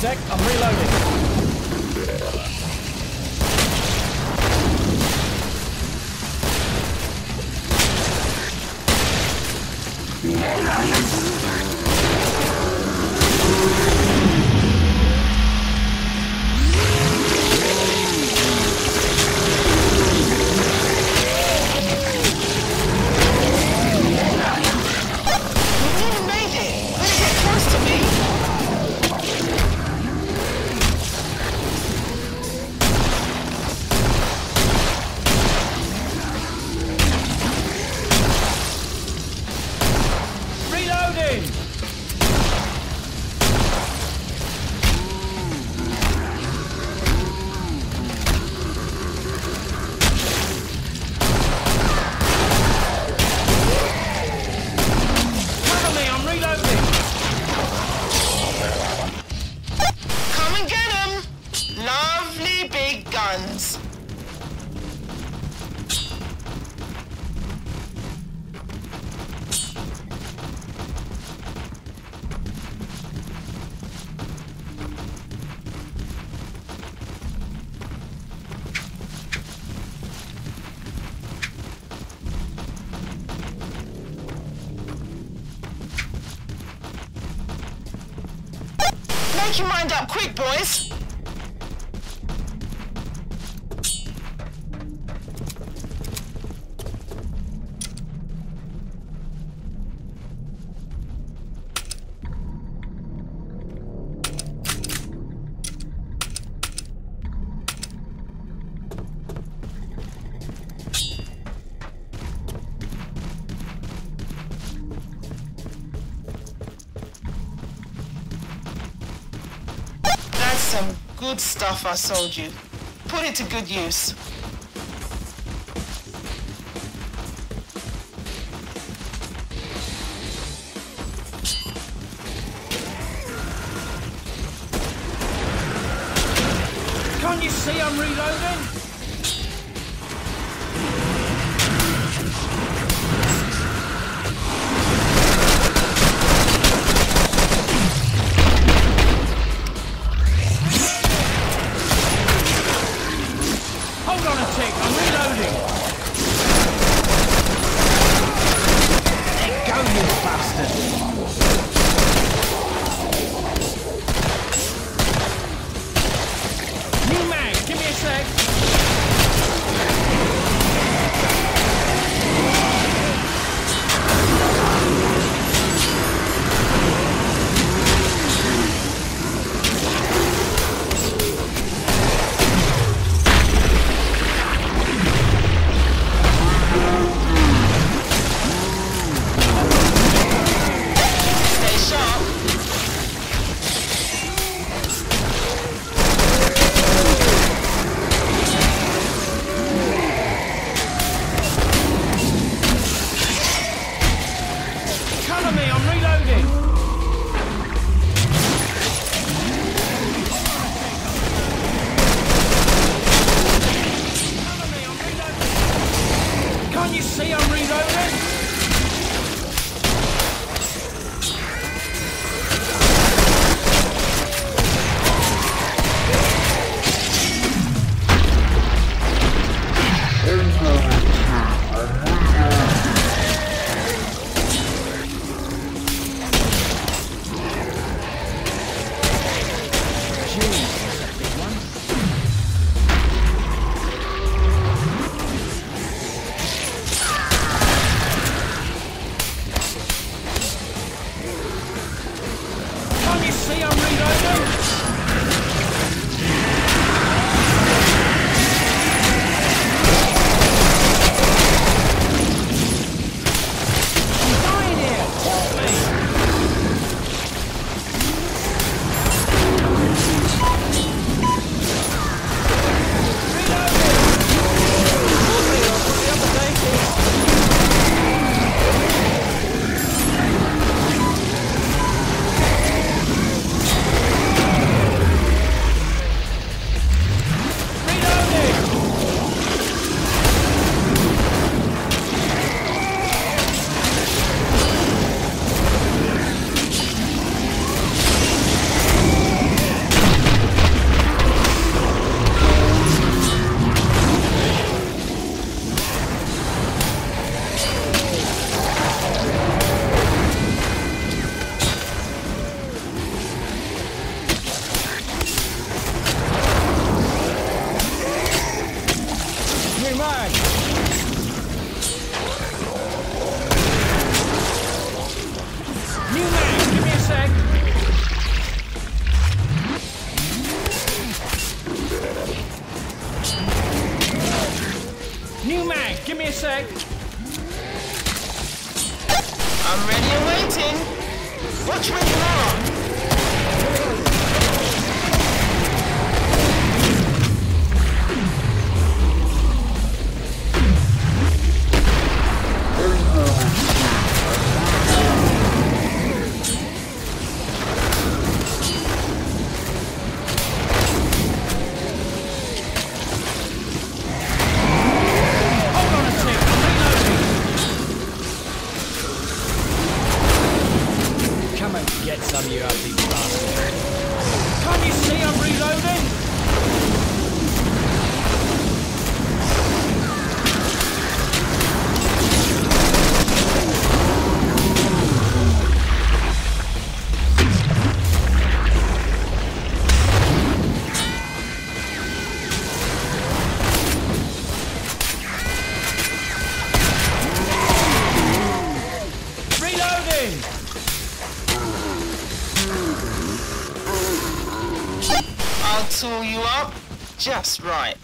Sec. I'm reloading. Make your mind up quick, boys. Stuff I sold you. Put it to good use. Can't you see I'm reloading? I'll tool you up just right.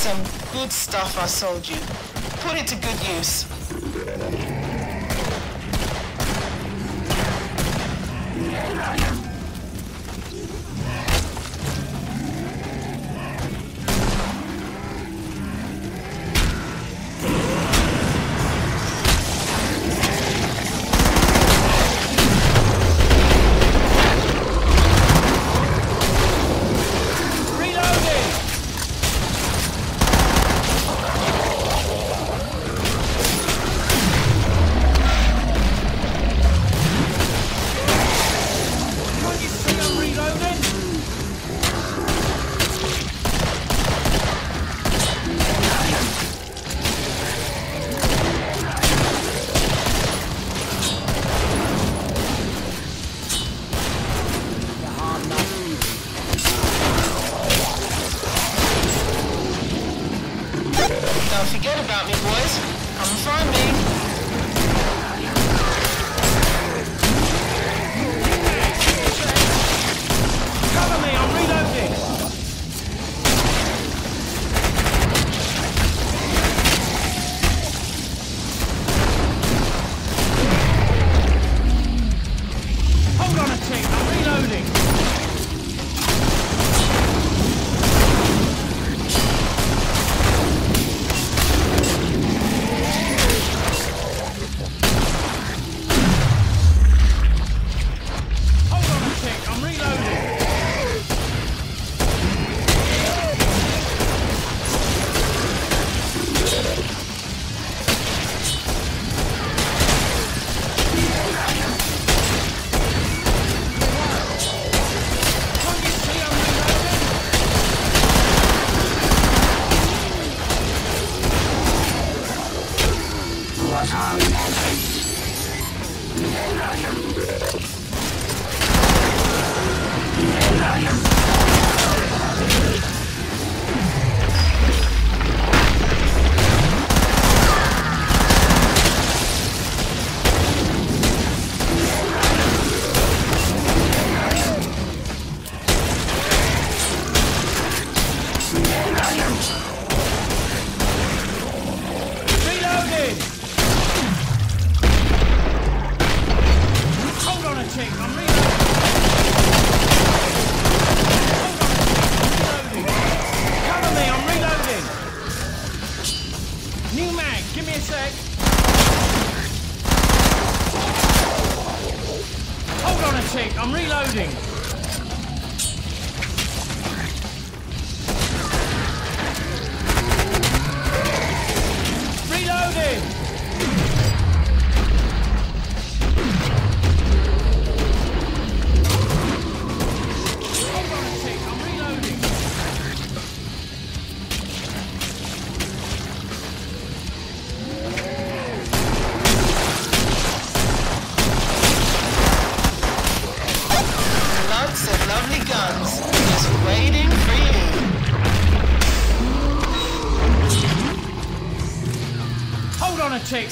some good stuff I sold you. Put it to good use.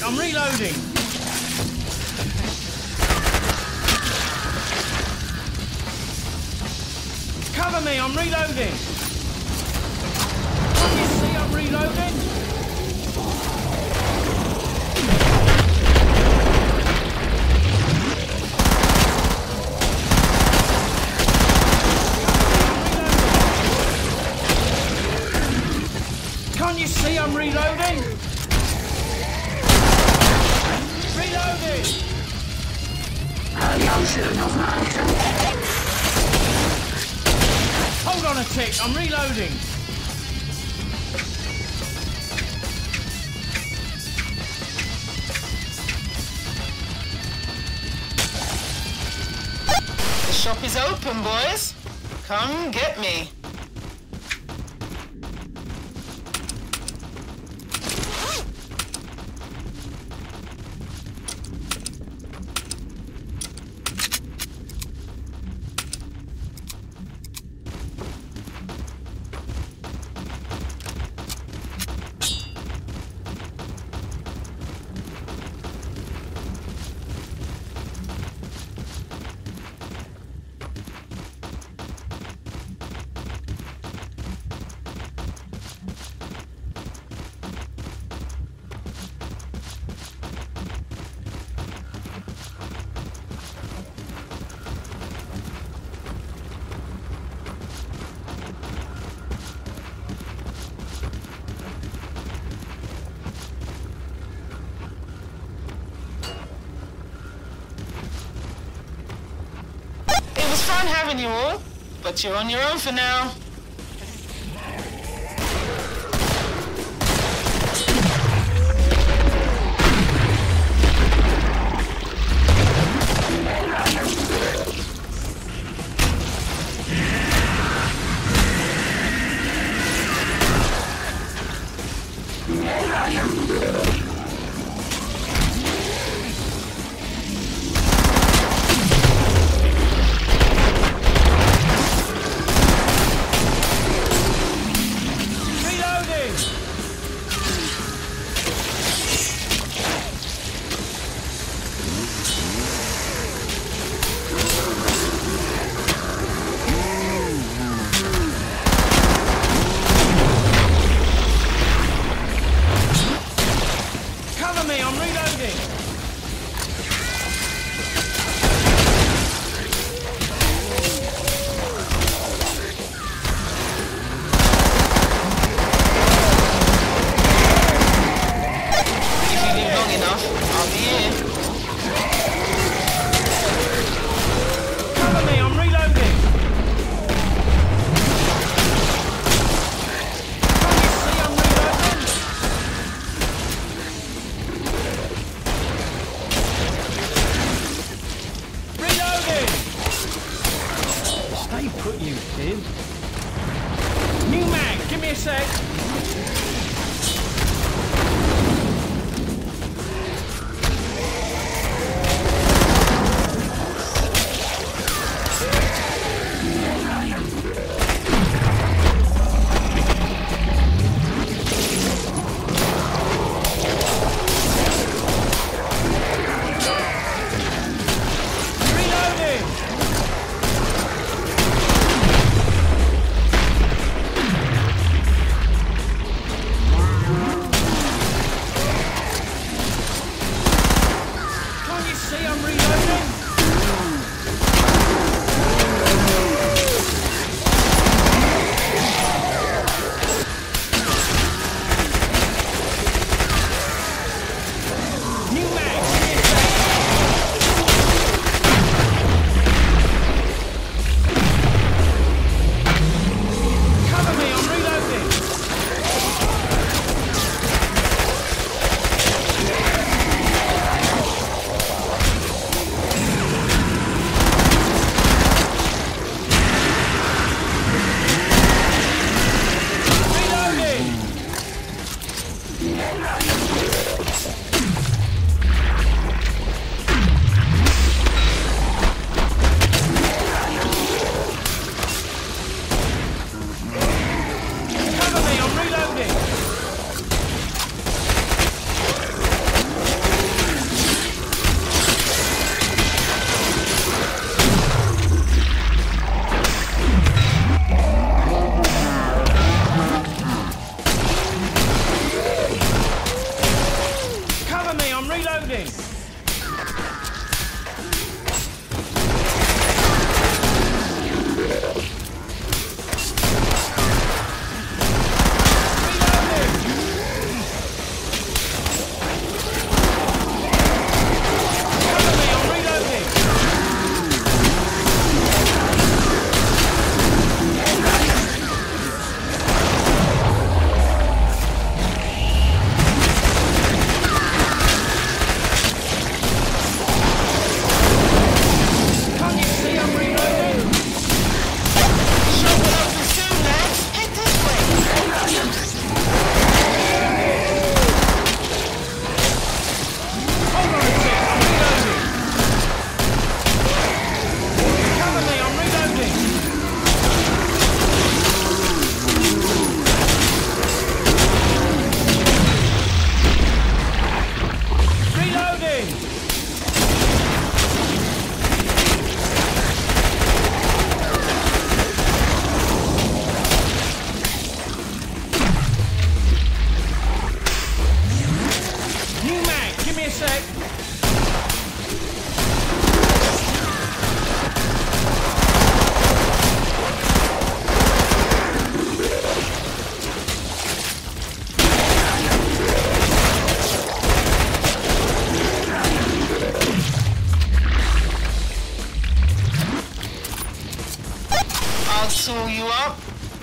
I'm reloading. Cover me, I'm reloading. Hold on a tick, I'm reloading. The shop is open, boys. Come get me. but you're on your own for now. say I'm real.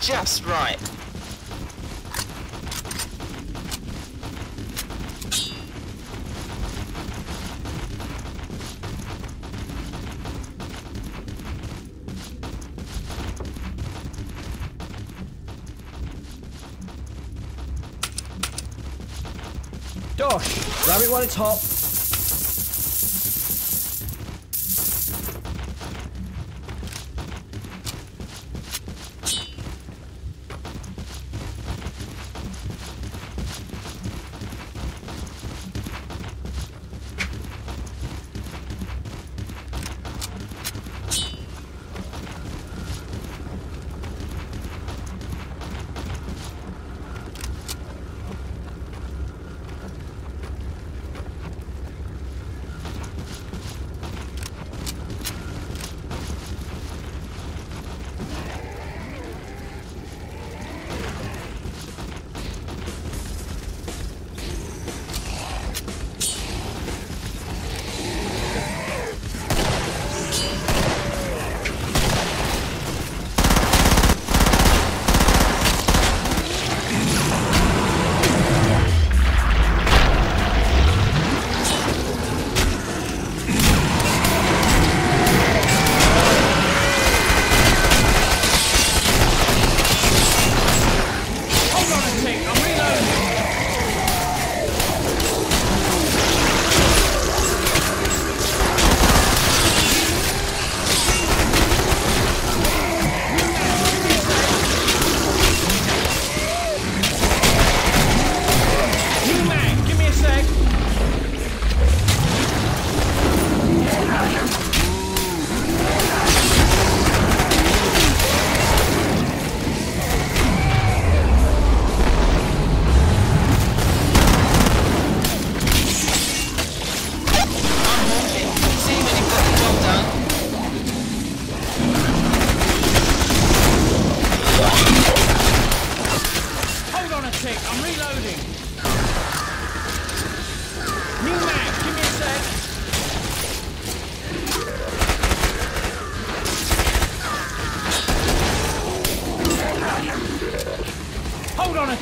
just right. Dosh, grab it while it's hot.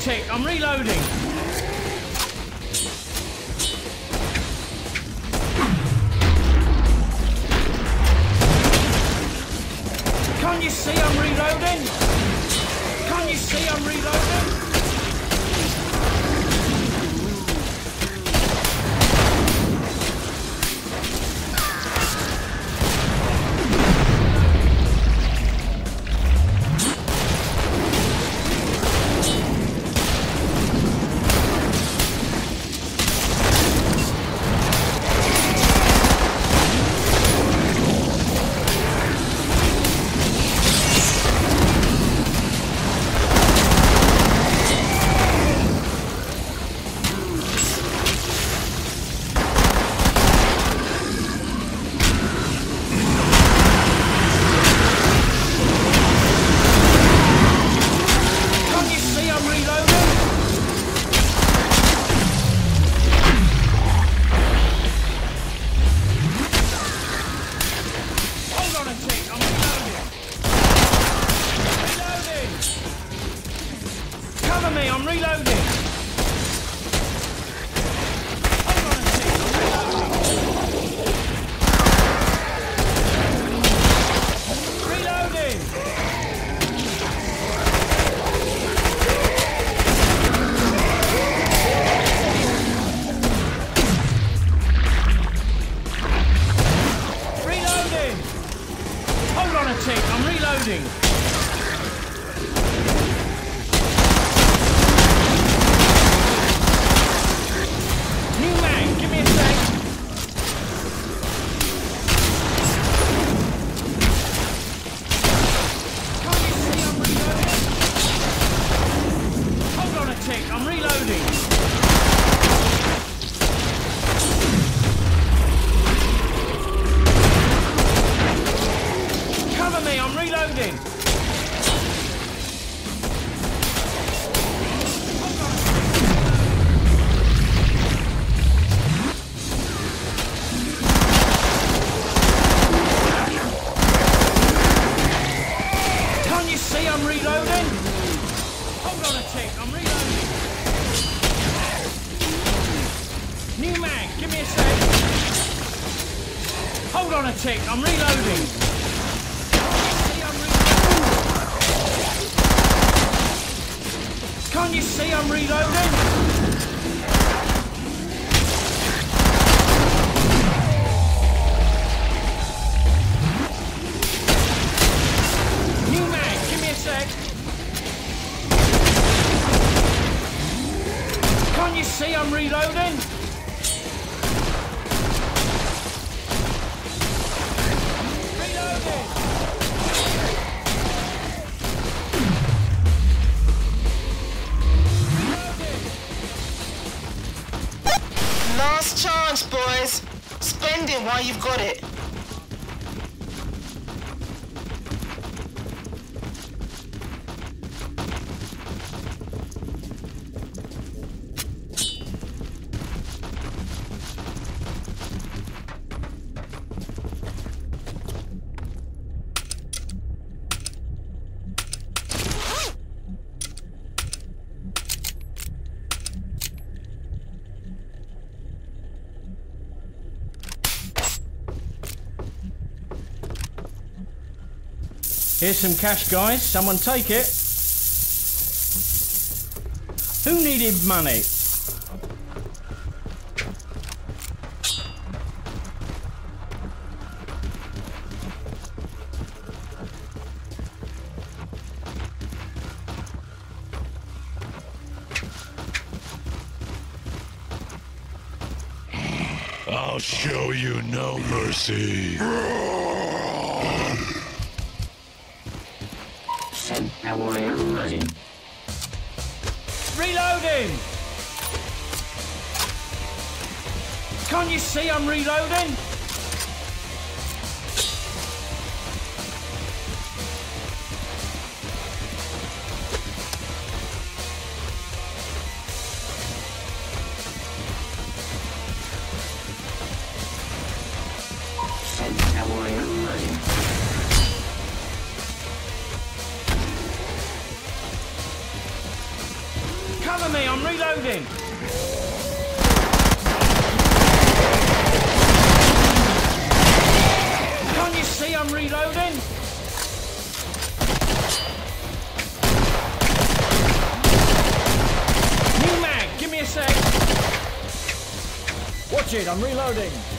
tech. I'm reloading. ending. Hold on a tick, I'm reloading. Can't you see I'm reloading? Spend it while you've got it. Here's some cash, guys. Someone take it. Who needed money? I'll show you no mercy. Reloading! Can't you see I'm reloading? I'm reloading.